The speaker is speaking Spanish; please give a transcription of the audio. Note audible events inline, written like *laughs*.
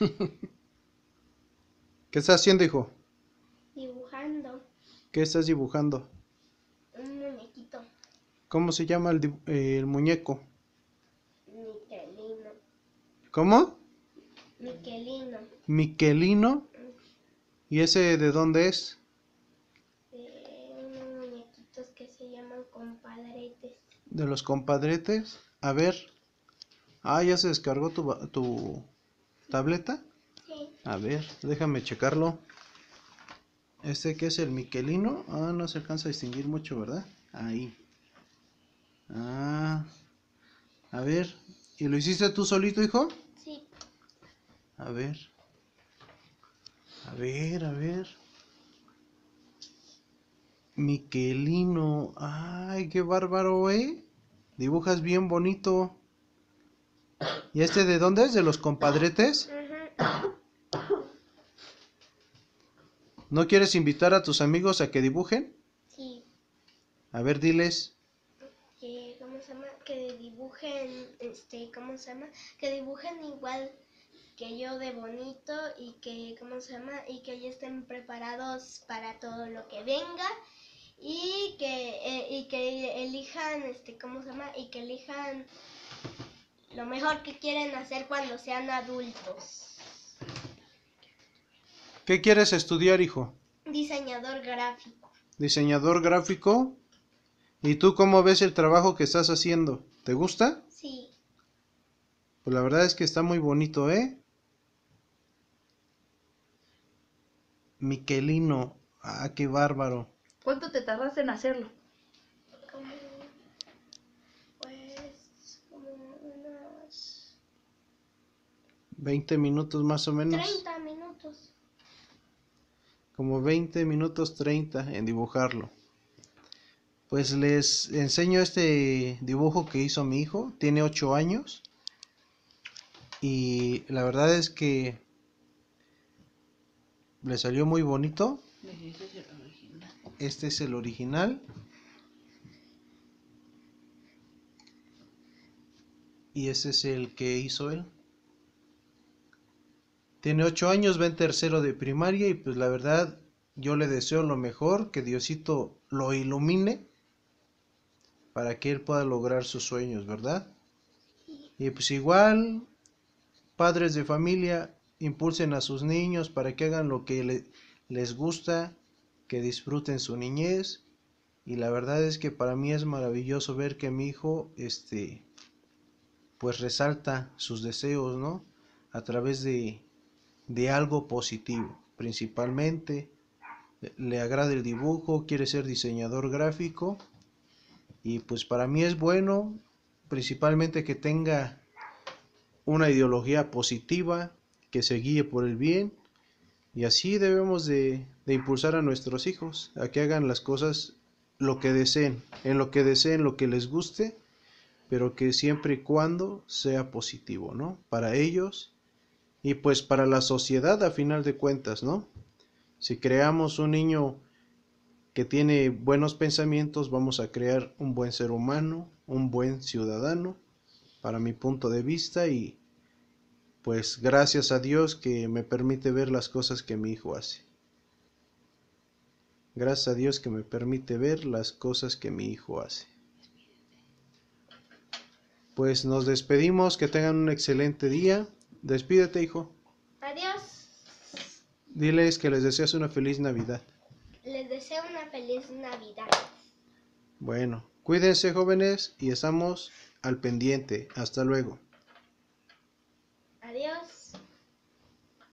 *laughs* ¿Qué estás haciendo, hijo? Dibujando ¿Qué estás dibujando? un muñequito. ¿Cómo se llama el, eh, el muñeco? Miquelino. ¿Cómo? Miquelino. Miquelino. ¿Y ese de dónde es? De unos muñequitos que se llaman compadretes. De los compadretes. A ver. Ah, ya se descargó tu, tu tableta. Sí. A ver, déjame checarlo. Este que es el Miquelino. Ah, no se alcanza a distinguir mucho, ¿verdad? Ahí. Ah. A ver. ¿Y lo hiciste tú solito, hijo? Sí. A ver. A ver, a ver. Miquelino. Ay, qué bárbaro, ¿eh? Dibujas bien bonito. ¿Y este de dónde es? ¿De los compadretes? ¿No quieres invitar a tus amigos a que dibujen? Sí. A ver, diles. Que, ¿cómo se llama? Que dibujen, este, ¿cómo se llama? Que dibujen igual que yo de bonito y que, ¿cómo se llama? Y que ya estén preparados para todo lo que venga y que, eh, y que elijan, este, ¿cómo se llama? Y que elijan lo mejor que quieren hacer cuando sean adultos. ¿Qué quieres estudiar, hijo? Diseñador gráfico. ¿Diseñador gráfico? ¿Y tú cómo ves el trabajo que estás haciendo? ¿Te gusta? Sí. Pues la verdad es que está muy bonito, ¿eh? Miquelino. Ah, qué bárbaro. ¿Cuánto te tardaste en hacerlo? Como, pues, como unos 20 minutos más o menos. 30 minutos. Como 20 minutos 30 en dibujarlo. Pues les enseño este dibujo que hizo mi hijo. Tiene 8 años. Y la verdad es que le salió muy bonito. Este es el original. Y ese es el que hizo él. Tiene ocho años, va en tercero de primaria y pues la verdad yo le deseo lo mejor, que Diosito lo ilumine para que él pueda lograr sus sueños, ¿verdad? Y pues igual, padres de familia, impulsen a sus niños para que hagan lo que le- les gusta, que disfruten su niñez. Y la verdad es que para mí es maravilloso ver que mi hijo, este, pues resalta sus deseos, ¿no? A través de, de algo positivo, principalmente le agrada el dibujo, quiere ser diseñador gráfico y pues para mí es bueno, principalmente que tenga una ideología positiva, que se guíe por el bien y así debemos de, de impulsar a nuestros hijos a que hagan las cosas lo que deseen, en lo que deseen, lo que les guste, pero que siempre y cuando sea positivo, ¿no? Para ellos y pues para la sociedad a final de cuentas, ¿no? Si creamos un niño que tiene buenos pensamientos, vamos a crear un buen ser humano, un buen ciudadano, para mi punto de vista y pues gracias a Dios que me permite ver las cosas que mi hijo hace. Gracias a Dios que me permite ver las cosas que mi hijo hace. Pues nos despedimos, que tengan un excelente día. Despídete, hijo. Adiós. Diles que les deseas una feliz Navidad. Les deseo una feliz Navidad. Bueno, cuídense jóvenes y estamos al pendiente. Hasta luego.